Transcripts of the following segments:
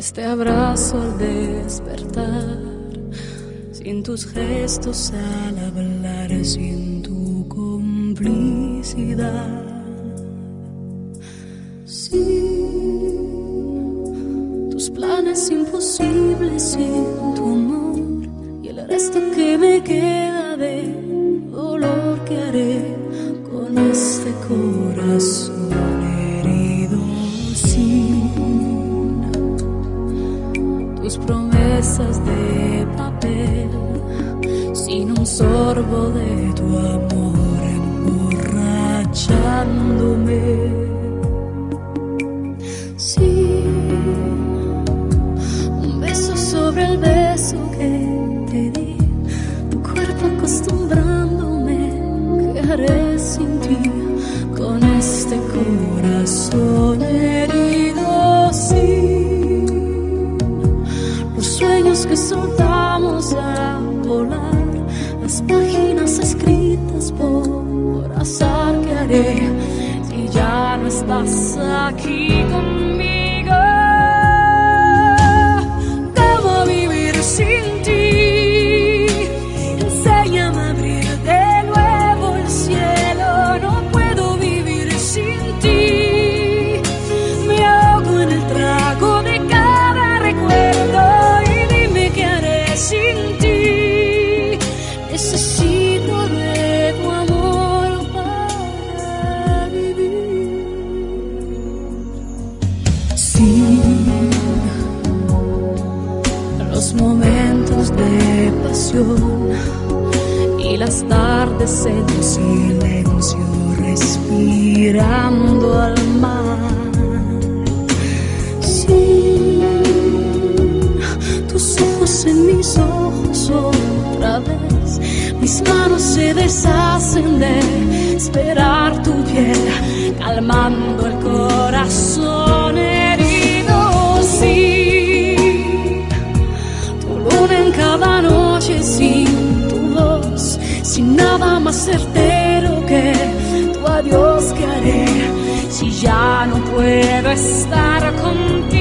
este abrazo al despertar, sin tus gestos al hablar, sin tu complicidad. Sin tus planes imposibles, sin tu amor y el resto que me queda de sin un sorbo de tu amor emborrachándome. Sí, aquí conmigo. Y las tardes en silencio respirando al mar. Sin tus ojos en mis ojos otra vez, mis manos se deshacen de esperar tu piel, calmando el corazón más certero que tu adiós que haré si ya no puedo estar contigo.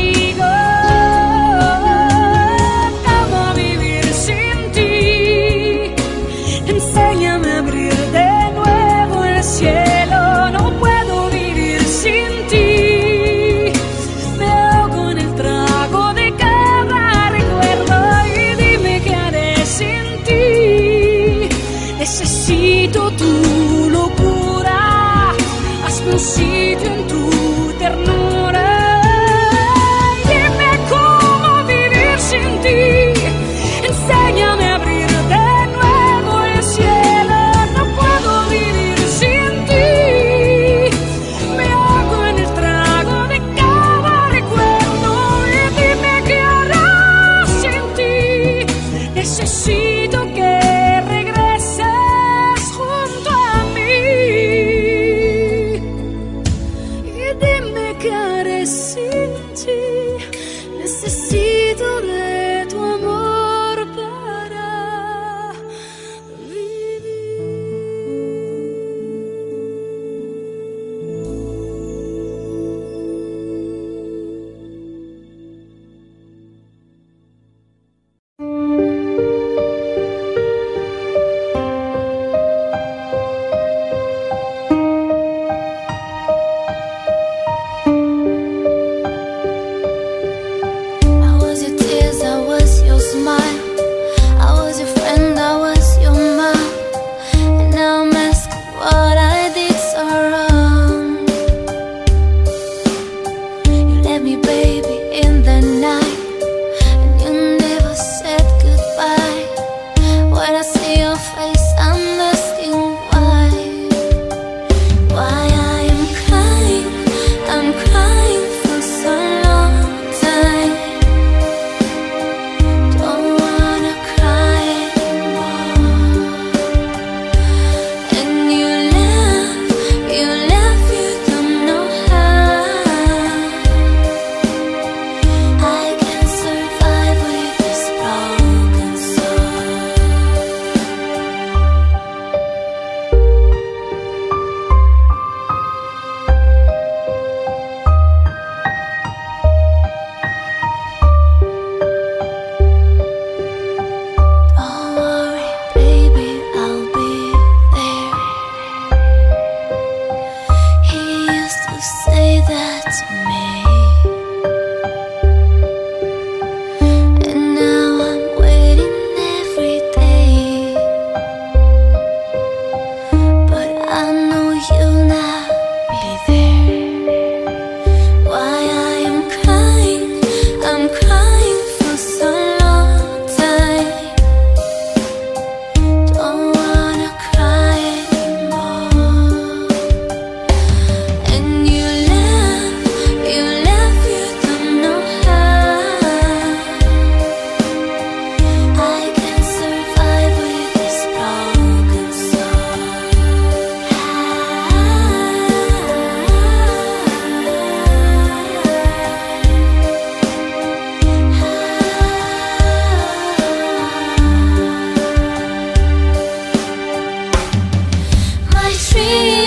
me.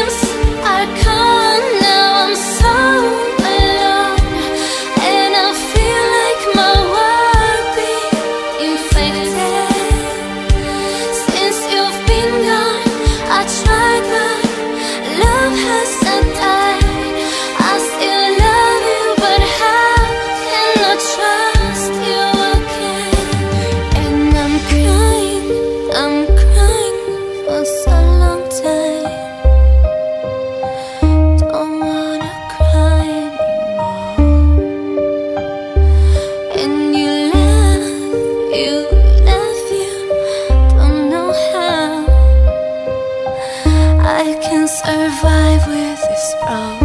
Survive with this problem.